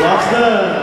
Lost the